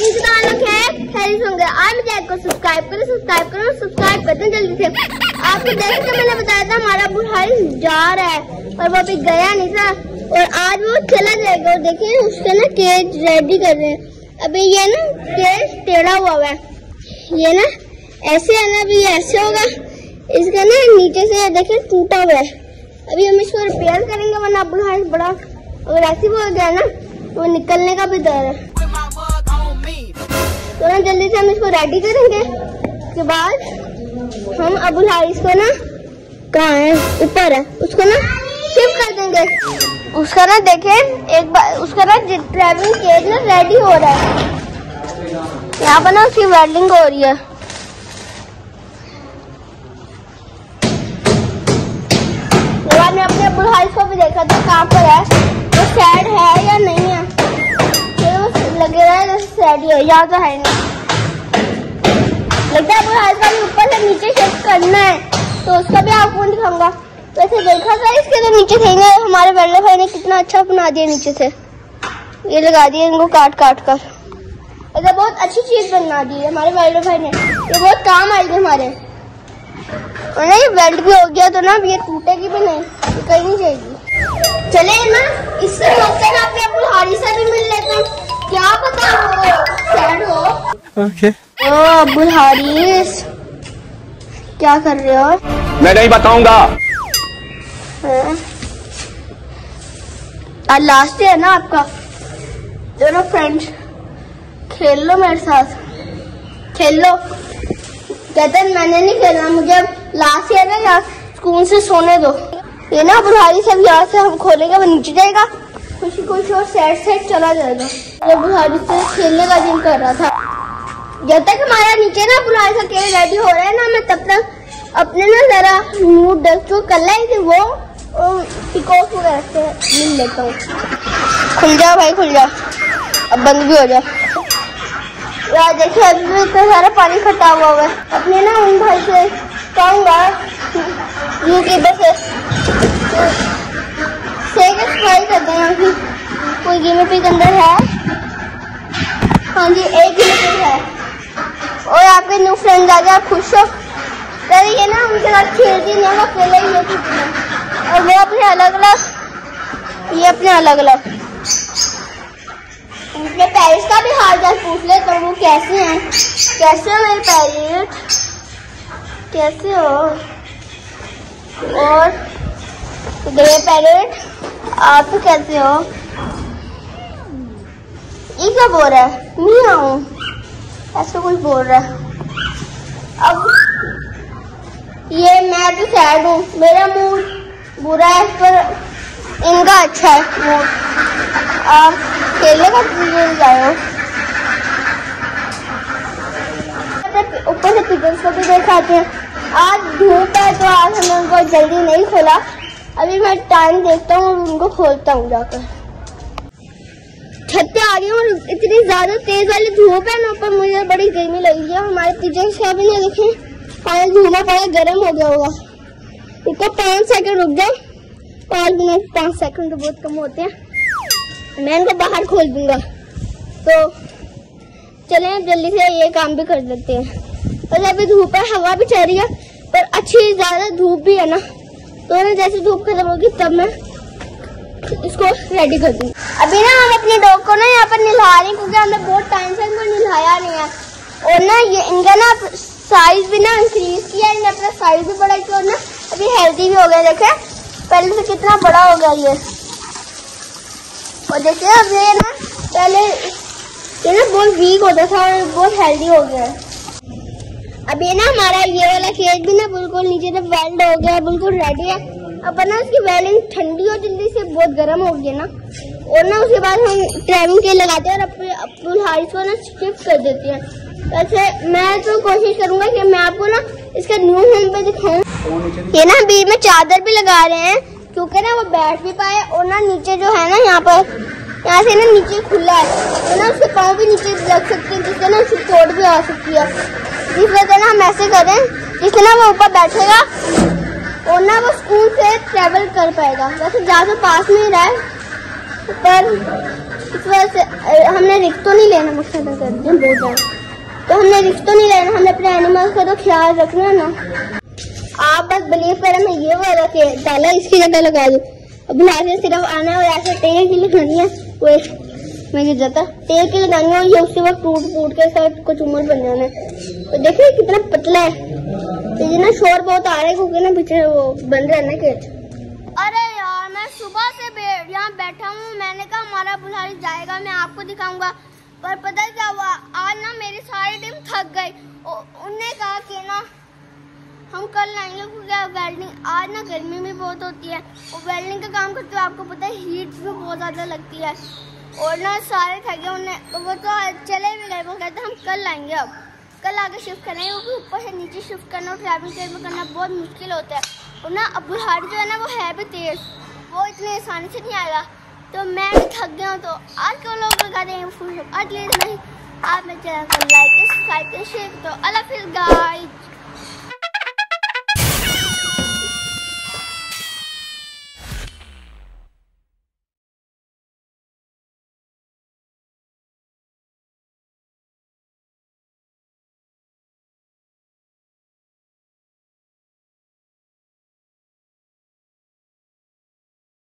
लोग है खैरियत होंगे आज मैं चैनल को सब्सक्राइब करो सब्सक्राइब करो सब्सक्राइब कर दो जल्दी से। आपको जैसे मैंने बताया था, हमारा बुढ़ाई जा रहा है और वो अभी गया नहीं था। और आज वो चला जाएगा और देखिए, उसके ना केज रेडी कर रहे हैं। अभी ये ना केज टेढ़ा हुआ हुआ है। ये ना ऐसे है ना, अभी ऐसे होगा। इसका ना नीचे से देखिए टूटा हुआ है। अभी हम इसको रिपेयर करेंगे, वरना बुढ़ाई बड़ा अगर ऐसे भी हो गया ना तो निकलने का भी डर है। तो ना जल्दी से हम इसको रेडी करेंगे। उसके बाद हम अबुल हारिस को ना कहाँ है? ऊपर है। उसको ना शिफ्ट कर देंगे। उसका ना देखे, एक बार उसका ना ट्रैवलिंग केज ना रेडी हो रहा है। यहाँ पर ना उसकी वेल्डिंग हो रही है। तो अपने अबुल हारिस को भी देखा था कहाँ पर है। वो तो सैड है या नहीं तो रहा है यहाँ तो है। नहीं लगता है अबुल हारिस का भी ऊपर से नीचे शिफ्ट करना है तो उसका भी आपको दिखाऊँगा। वैसे देखा था इसके तो नीचे थे ना हमारे वेल्डर भाई ने कितना अच्छा बना दिया नीचे से। ये लगा दिया इनको काट काट कर। ऐसा बहुत अच्छी चीज़ बना दी है हमारे वेल्डर भाई ने। ये बहुत काम आएगी हमारे। और ना ये वेल्ड भी हो गया तो ना ये टूटेगी भी नहीं कहीं नहीं जाएगी। चले ना, इससे ना अपने हारी भी मिल लेते हैं। क्या पता वो सैड हो। Okay. ओ अबुल हारिस। क्या कर रहे हो? मैं नहीं बताऊँगा। हाँ। आज लास्ट डे है ना आपका? दोनों फ्रेंड्स खेल लो मेरे साथ। खेल लो। कहते मैंने नहीं खेलना मुझे अब लास्ट ईयर है यहाँ स्कूल से सोने दो। ये ना बुढ़ारी सब यहाँ से हम खोलेंगे वो नीचे जाएगा। खुशी खुशी और सैड सैड चला जाएगा। ये बुढ़ारी से खेलने का दिन कर रहा था। जब तक हमारा नीचे ना बुढ़ारी का खेल रेडी हो रहा है ना, मैं तब तक अपने ना जरा मूड जो कर रहे थे वो पिकॉक वगैरह से मिल लेता हूँ। खुल जाओ भाई, खुल जाओ। अब बंद भी हो जाओ। यार देखिए, अभी भी इतना सारा पानी इकट्ठा हुआ हुआ है। अपने ना उन भाई से कहूँगा यूट्यूबर से सेक ट्राई करते हैं कि गेम पिक अंदर है। हाँ जी, एक पिक है। और आपके न्यू फ्रेंड आ जाए खुश हो? ये ना उनके साथ खेलती नहीं है अकेले ही है और वो अपने अलग अलग ये अपने अलग अलग अपने पेरिस का भी हाल चाल पूछ ले तो वो कैसे हैं? कैसे हो मेरे पेरिस कैसे हो? और ग्रे पैरेट आप कैसे हो? ये क्या बोल रहा है? मैं आऊँ। ऐसा कुछ बोल रहा है। अब ये मैं तो सैड हूँ। मेरा मूड बुरा है, पर इनका अच्छा है मूड आप खेलने का जाओ ऊपर से पिजन्स को भी देखाते हैं। आज धूप है तो आज हमने उनको जल्दी नहीं खोला। अभी मैं टाइम देखता हूँ और उनको खोलता हूँ जाकर। छत पे आ गई और इतनी ज़्यादा तेज वाली धूप है ना ऊपर मुझे बड़ी गर्मी लगी है। हमारे का भी नहीं देखे पानी धुआँ पानी गर्म हो गया होगा। इसको पाँच सेकंड रुक जाओ पाँच मिनट, पाँच सेकंड तो बहुत कम होते हैं। मैं इनको बाहर खोल दूँगा। तो चलें, जल्दी से ये काम भी कर देते हैं। और अभी धूप है, हवा भी चल रही है, पर अच्छी ज़्यादा धूप भी है ना। तो ना जैसे धूप खत्म होगी, तब मैं इसको रेडी कर दूँ। अभी ना हम अपने डॉग को ना यहाँ पर नहला रहे हैं क्योंकि हमने बहुत टाइम से इनको नहलाया नहीं है। और ना ये, इनका ना साइज़ भी ना इंक्रीज किया इन्हें अपना साइज़ भी बढ़ा किया और ना अभी हेल्दी भी हो गया, देखे। पहले से कितना बड़ा हो गया ये। और देखिए अब ये ना पहले, ये ना बहुत वीक होता था और बहुत हेल्दी हो गया। है ये ना हमारा ये वाला केक भी ना बिल्कुल नीचे से वेल्ड हो गया, बिल्कुल रेडी है। अब ना उसकी वेल्डिंग ठंडी हो जल्दी से बहुत गर्म हो गई ना। और ना उसके बाद हम ट्रैवलिंग के लगाते हैं और अपने अब्दुल हारिस को ना शिफ्ट कर देते हैं। वैसे मैं तो कोशिश करूँगा कि मैं आपको ना इसका न्यू होम पे दिखाऊँ। ये ना बीच में चादर भी लगा रहे हैं, क्योंकि ना वो बैठ भी पाए और ना नीचे जो है ना यहाँ पर, यहाँ से ना नीचे खुला है। तो ना उसके पाँव भी नीचे लग सकते हैं, जिससे ना उसकी चोट भी आ सकती है। इस वजह ना हम ऐसे करें जिससे ना वो ऊपर बैठेगा। और ना वो स्कूल से ट्रेवल कर पाएगा। वैसे ज़्यादा पास में ही रहा पर इस वजह से हमने रिक्स तो नहीं लेना मुझसे कर तो हमने रिक्स तो नहीं लेना, हमने अपने एनिमल्स का तो ख्याल रखना ना। आप बस बिलीव करें, मैं ये वाला डाला इसकी जगह लगा दूँ। अब से सिर्फ़ आना और ऐसे की लगानी है कोई मैं गिर जाता। तेल की लगानी है ये उसी वक्त टूट फूट के साथ कुछ उम्र बन जाना है। तो देखिए कितना पतला है। तो ये ना शोर बहुत आ रहा है, क्योंकि ना पीछे वो बन रहा है ना खेत। अरे यार, मैं सुबह से यहाँ बैठा हूँ। मैंने कहा हमारा बुल्हारी जाएगा, मैं आपको दिखाऊँगा। पर पता क्या हुआ, आज ना मेरी सारी टीम थक गई। उनने कहा कि ना, हम कल लाएँगे क्योंकि वेल्डिंग, आज ना गर्मी भी बहुत होती है। और वेल्डिंग का काम करते हुए आपको पता है हीट भी बहुत ज़्यादा लगती है। और ना सारे थके उन्हें तो वो तो चले भी गए, वो कहते हम कल आएँगे अब। कल आगे शिफ्ट करेंगे क्योंकि ऊपर से नीचे शिफ्ट करना और ट्रैवलिंग टाइम में करना बहुत मुश्किल होता है। और ना अब बुढ़ारी जो है ना, वो है भी तेज़, वो इतनी आसानी से नहीं आएगा। तो मैं भी थक गया हूँ तो आज के लोग लगा देंगे फुल आज ले नहीं, आप मेरे चैनल को लाइक सब्सक्राइब शेयर तो अल्लाह फिर गाइड